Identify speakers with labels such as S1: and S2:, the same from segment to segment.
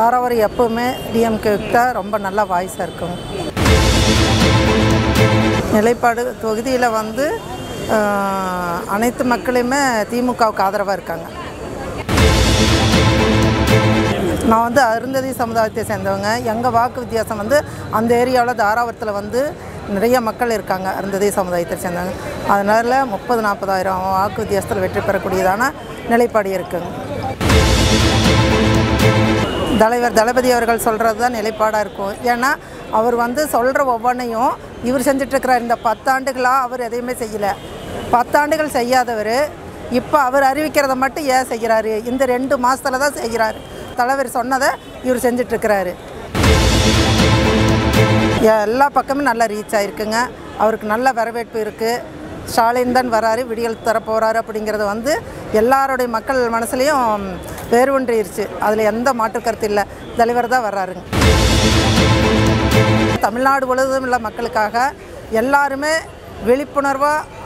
S1: தாராவரி எப்பவுமே டிஎம்கேக்கு தான் ரொம்ப நல்ல வாய்ஸாக இருக்கும். நிலைப்பாடு தொகுதியில் வந்து அனைத்து மக்களுமே திமுகவுக்கு ஆதரவாக இருக்காங்க. நான் வந்து அருந்ததி சமுதாயத்தை சேர்ந்தவங்க. எங்கள் வாக்கு வித்தியாசம் வந்து அந்த ஏரியாவில் தாராவரத்தில் வந்து நிறைய மக்கள் இருக்காங்க அருந்ததி சமுதாயத்தை சேர்ந்தவங்க. அதனால் முப்பது நாற்பதாயிரம் வாக்கு வித்தியாசத்தில் வெற்றி பெறக்கூடியதான நிலைப்பாடு இருக்குங்க தலைவர் தளபதி அவர்கள் சொல்கிறது தான் நிலைப்பாடாக இருக்கும். ஏன்னா அவர் வந்து சொல்கிற ஒவ்வொன்றையும் இவர் செஞ்சிட்ருக்கிறார். இந்த பத்தாண்டுகளாக அவர் எதையுமே செய்யலை. பத்தாண்டுகள் செய்யாதவர் இப்போ அவர் அறிவிக்கிறத மட்டும் ஏன் செய்கிறாரு? இந்த ரெண்டு மாதத்துல தான் செய்கிறாரு. தலைவர் சொன்னதை இவர் செஞ்சிட்ருக்கிறாரு. எல்லா பக்கமும் நல்லா ரீச் ஆகிருக்குங்க அவருக்கு நல்ல வரவேற்பு இருக்குது ஸ்டாலின் தான் வராரு விடியல் தர போகிறாரு அப்படிங்கிறது வந்து எல்லாருடைய மக்கள் மனசுலேயும் வேறு ஒன்றிருச்சு அதில் எந்த மாற்று கருத்து இல்லை. தலைவர் தான் வர்றாருங்க தமிழ்நாடு முழுவதும் உள்ள மக்களுக்காக எல்லாருமே விழிப்புணர்வாக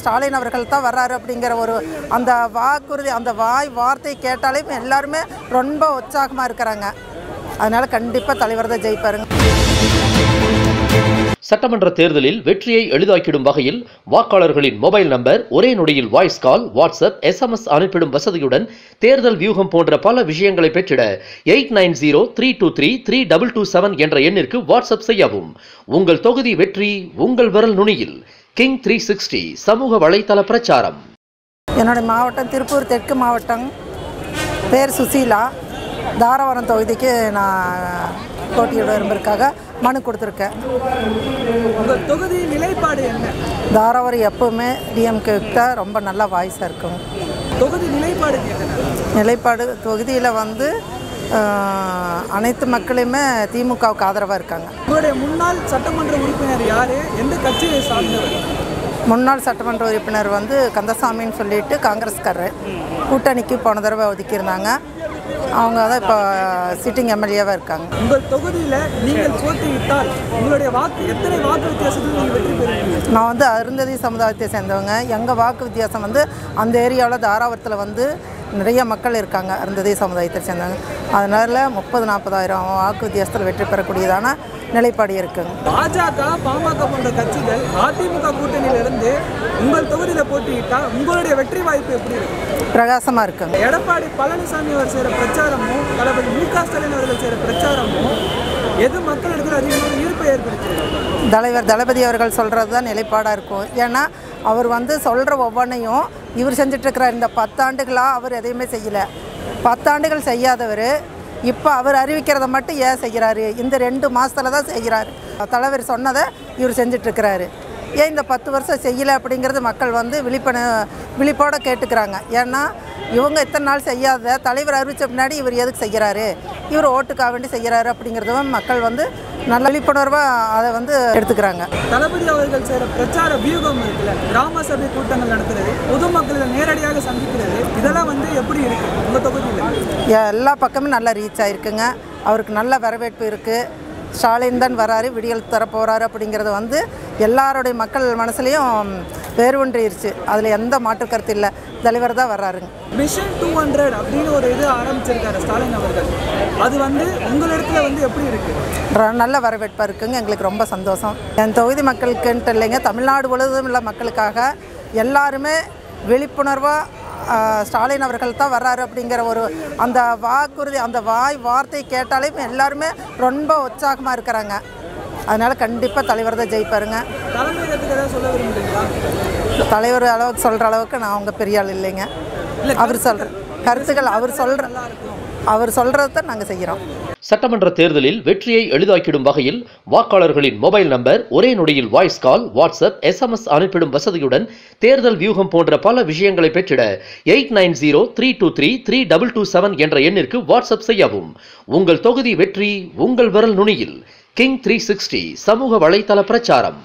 S1: ஸ்டாலின் அவர்கள் தான் வர்றாரு அப்படிங்கிற ஒரு அந்த வாக்குறுதி அந்த வாய் வார்த்தை கேட்டாலே எல்லாருமே ரொம்ப உற்சாகமாக இருக்கிறாங்க. அதனால் கண்டிப்பாக தலைவர் தான் ஜெயிப்பாருங்க.
S2: சட்டமன்ற தேர்தலில் வெற்றியை எளிதாக்கிடும் வகையில் வாக்காளர்களின் மொபைல் நம்பர் ஒரே நொடியில் வாய்ஸ் கால் வாட்ஸ்அப் எஸ்எம்எஸ் அனுப்பிடும் வசதியுடன் தேர்தல் வியூகம் போன்ற பல விஷயங்களை பெற்றிட eight nine zero three two three three double two seven என்ற எண்ணிற்கு வாட்ஸ்அப் செய்யவும். உங்கள் தொகுதி வெற்றி உங்கள் விரல் நுனியில். கிங் த்ரீ சிக்ஸ்டி சமூக வலைத்தள பிரச்சாரம்.
S1: என்னுடைய மாவட்டம் திருப்பூர் தெற்கு மாவட்டம் பேர் சுசீலா. தாராவரம் தொகுதிக்கு நான் போட்டியிட விரும்புறதுக்காக மனு கொடுத்துருக்கேன்.
S3: உங்கள் தொகுதி நிலைப்பாடு என்ன?
S1: தாராவரம் எப்பவுமே டிஎம்கேக்கு தான் ரொம்ப நல்ல வாய்ஸாக இருக்கும்.
S3: தொகுதி நிலைப்பாடு
S1: நிலைப்பாடு தொகுதியில் வந்து அனைத்து மக்களுமே திமுகவுக்கு ஆதரவாக இருக்காங்க.
S3: உங்களுடைய முன்னாள் சட்டமன்ற உறுப்பினர் யாரு? எந்த கட்சியை சார்ந்தவர்?
S1: முன்னாள் சட்டமன்ற உறுப்பினர் வந்து கந்தசாமின்னு சொல்லிட்டு காங்கிரஸ்காரர். கூட்டணிக்கு போன தடவை ஒதுக்கியிருந்தாங்க. அவங்க தான் இப்போ சிட்டிங் எம்எல்ஏவாக இருக்காங்க.
S3: உங்கள் தொகுதியில் நீங்கள் போட்டியிட்டால் உங்களுடைய வாக்கு எத்தனை வாக்கு வித்தியாசத்தில் நீங்கள் வெற்றி பெறுவீங்க
S1: நான் வந்து அருந்ததி சமுதாயத்தை சேர்ந்தவங்க. எங்கள் வாக்கு வித்தியாசம் வந்து அந்த ஏரியாவில் தாராவரத்தில் வந்து நிறைய மக்கள் இருக்காங்க அருந்ததி சமுதாயத்தை சேர்ந்தவங்க. அதனால் முப்பது நாற்பதாயிரம் வாக்கு வித்தியாசத்தில் வெற்றி பெறக்கூடியதான நிலைப்பாடு இருக்குங்க
S3: பாஜக பாமக போன்ற கட்சிகள் அதிமுக கூட்டணியிலிருந்து உங்கள் தொகுதியில் போட்டியிட்டால் உங்களுடைய வெற்றி வாய்ப்பு எப்படி இருக்கும்
S1: பிரகாசமாக இருக்குங்க
S3: எடப்பாடி பழனிசாமி அவர் செய்கிற பிரச்சாரமும் தளபதி மு க ஸ்டாலின் அவர்கள் செய்கிற பிரச்சாரமும் எது மக்களிடத்தில் அதிகமான ஈர்ப்பை ஏற்படுத்தியிருக்கு
S1: தலைவர் தளபதி அவர்கள் சொல்கிறது தான் நிலைப்பாடாக இருக்கும். ஏன்னா அவர் வந்து சொல்கிற ஒவ்வொன்றையும் இவர் செஞ்சிட்ருக்கிறார் இந்த பத்தாண்டுகளாக அவர் எதையுமே செய்யலை. பத்தாண்டுகள் செய்யாதவர் இப்போ அவர் அறிவிக்கிறத மட்டும் ஏன் செய்கிறாரு? இந்த ரெண்டு மாதத்துல தான் செய்கிறாரு. தலைவர் சொன்னதை இவர் செஞ்சிட்ருக்கிறாரு ஏன் இந்த பத்து வருஷம் செய்யலை அப்படிங்கிறது மக்கள் வந்து விழிப்பண விழிப்போடு கேட்டுக்கிறாங்க. ஏன்னா இவங்க இத்தனை நாள் செய்யாத தலைவர் அறிவித்த பின்னாடி இவர் எதுக்கு செய்கிறாரு? இவர் ஓட்டுக்காக வேண்டி செய்கிறாரு அப்படிங்கிறதும் மக்கள் வந்து நல்ல விழிப்புணர்வாக அதை வந்து எடுத்துக்கிறாங்க.
S3: தளபதி அவர்கள் செய்கிற பிரச்சார வியூகம் இருக்குல்ல கிராம சபை கூட்டங்கள் நடத்துறது பொதுமக்களை நேரடியாக சந்திக்கிறது இதெல்லாம் வந்து எப்படி இருக்கு? உங்க தொகுதியில்?
S1: எல்லா பக்கமும் நல்லா ரீச் ஆயிருக்குங்க அவருக்கு நல்ல வரவேற்பு இருக்குது ஸ்டாலின் தான் வராரு விடியல் தர போகிறாரு அப்படிங்கிறது வந்து எல்லாருடைய மக்கள் மனசுலையும் வேறு ஒன்றிருச்சு அதில் எந்த மாற்று கருத்து இல்லை. தலைவர் தான் வர்றாருங்க.
S3: மிஷன் டூ ஹண்ட்ரட் அப்படின்னு ஒரு இது ஆரம்பிச்சிருக்காரு ஸ்டாலின் அவர்கள். அது வந்து உங்களிடத்துல வந்து எப்படி இருக்கு?
S1: ர- நல்ல வரவேற்பாக இருக்குங்க. எங்களுக்கு ரொம்ப சந்தோஷம். என் தொகுதி மக்களுக்குன்ட்டு இல்லைங்க. தமிழ்நாடு முழுவதும் உள்ள மக்களுக்காக எல்லாருமே விழிப்புணர்வாக ஸ்டாலின் அவர்கள் தான் வர்றாரு அப்படிங்கிற ஒரு அந்த வாக்குறுதி அந்த வாய் வார்த்தை கேட்டாலே எல்லாருமே ரொம்ப உற்சாகமாக இருக்கிறாங்க. அதனால் கண்டிப்பாக தலைவர் தான் ஜெயிப்பாருங்க. தலைவர் அளவுக்கு சொல்கிற அளவுக்கு நான் அவங்க பெரிய ஆள் இல்லைங்க. அவர் சொல்கிற கருத்துக்கள் அவர் சொல்கிற அவர் சொல்கிறத நாங்கள் செய்கிறோம்
S2: சட்டமன்ற தேர்தலில் வெற்றியை எளிதாக்கிடும் வகையில் வாக்காளர்களின் மொபைல் நம்பர் ஒரே நொடியில் வாய்ஸ் கால் வாட்ஸ்அப் எஸ்எம்எஸ் அனுப்பிடும் வசதியுடன் தேர்தல் வியூகம் போன்ற பல விஷயங்களை பெற்றிட eight nine zero three two three three double two seven என்ற எண்ணிற்கு வாட்ஸ்அப் செய்யவும். உங்கள் தொகுதி வெற்றி உங்கள் விரல் நுனியில். கிங் த்ரீ சிக்ஸ்டி சமூக வலைத்தள பிரச்சாரம்.